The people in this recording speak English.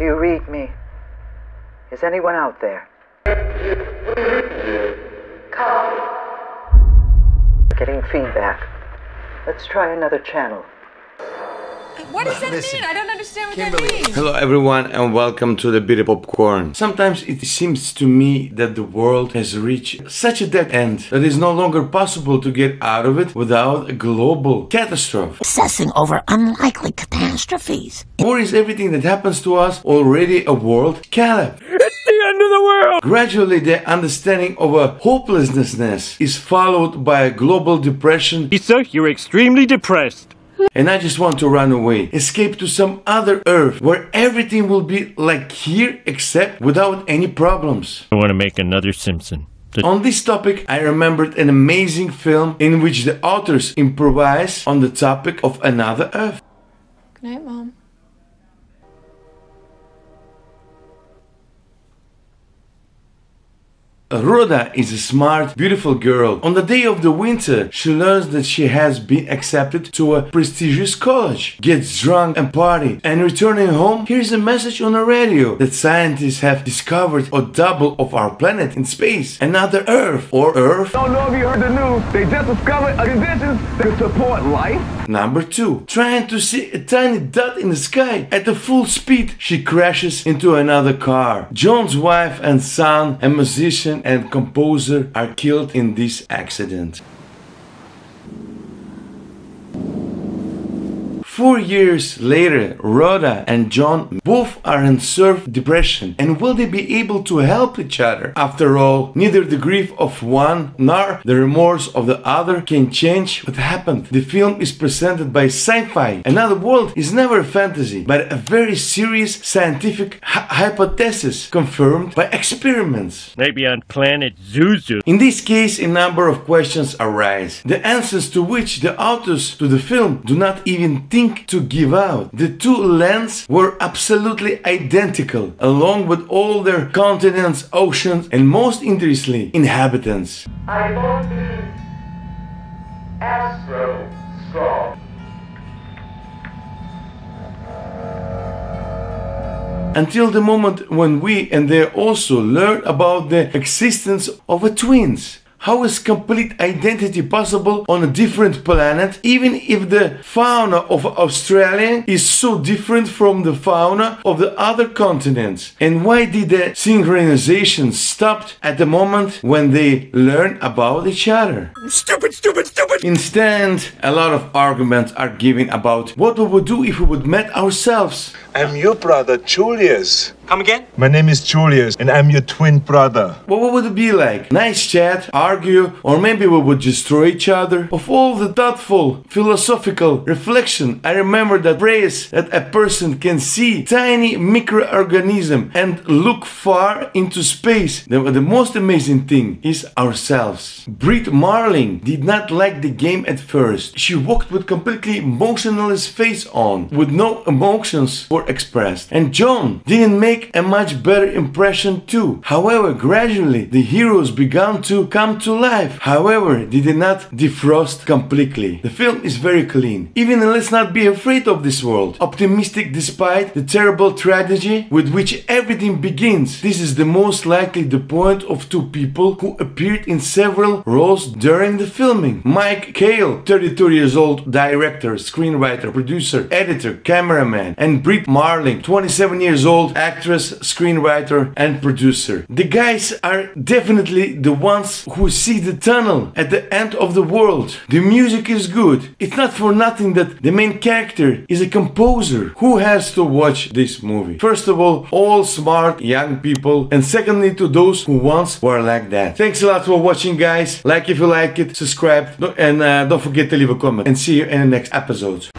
Do you read me? Is anyone out there? Getting feedback. Let's try another channel. What does that Listen, mean? I don't understand what Kimberly. that means. Hello everyone and welcome to the Bitter Popcorn. Sometimes it seems to me that the world has reached such a dead end that it is no longer possible to get out of it without a global catastrophe. obsessing over unlikely catastrophes. Or is everything that happens to us already a world collapse? It's the end of the world! Gradually the understanding of a hopelessness is followed by a global depression Lisa, you're extremely depressed. And I just want to run away, escape to some other earth where everything will be like here except without any problems. I want to make another Simpson. On this topic, I remembered an amazing film in which the authors improvise on the topic of another earth. Good night, Mom. Rhoda is a smart, beautiful girl. On the day of the winter, she learns that she has been accepted to a prestigious college, gets drunk and party, and returning home, hears a message on the radio that scientists have discovered a double of our planet in space, another Earth, or Earth don't know if you heard the news. They just discovered a conditions that support life. Number 2. Trying to see a tiny dot in the sky at a full speed, she crashes into another car. John's wife and son, a musician and composer, are killed in this accident. Four years later, Rhoda and John both are in severe depression, and will they be able to help each other? After all, neither the grief of one nor the remorse of the other can change what happened. The film is presented by sci-fi. Another world is never a fantasy, but a very serious scientific hy- hypothesis confirmed by experiments. maybe on planet Zuzu. In this case, a number of questions arise, the answers to which the authors to the film do not even think to give out. The two lands were absolutely identical, along with all their continents, oceans, and most interestingly, inhabitants. I the Astro Straw. Until the moment when we and they also learn about the existence of a twins. How is complete identity possible on a different planet, even if the fauna of Australia is so different from the fauna of the other continents? And why did the synchronization stop at the moment when they learn about each other? Stupid, stupid, stupid. Instead, a lot of arguments are given about what we would do if we would met ourselves. I'm your brother, Julius. Come again? My name is Julius, and I'm your twin brother. Well, what would it be like? Nice chat, argue, or maybe we would destroy each other? Of all the thoughtful, philosophical reflection, I remember that phrase that a person can see tiny microorganism and look far into space. The, the most amazing thing is ourselves. Brit Marling did not like the game at first. She walked with completely motionless face on, with no emotions were expressed. And John didn't make a much better impression too. However, gradually the heroes began to come to life. However, they did not defrost completely. The film is very clean. Even let's not be afraid of this world. Optimistic despite the terrible tragedy with which everything begins. This is the most likely the point of two people who appeared in several roles during the filming. Mike Cahill, 32 years old, director, screenwriter, producer, editor, cameraman, and Brit Marling, 27 years old, actress, screenwriter, and producer. The guys are definitely the ones who see the tunnel at the end of the world. The music is good. It's not for nothing that the main character is a composer. Who has to watch this movie? First of all, all smart young people, and secondly, to those who once were like that. Thanks a lot for watching, guys. Like if you like it, subscribe, and uh, don't forget to leave a comment. And see you in the next episode.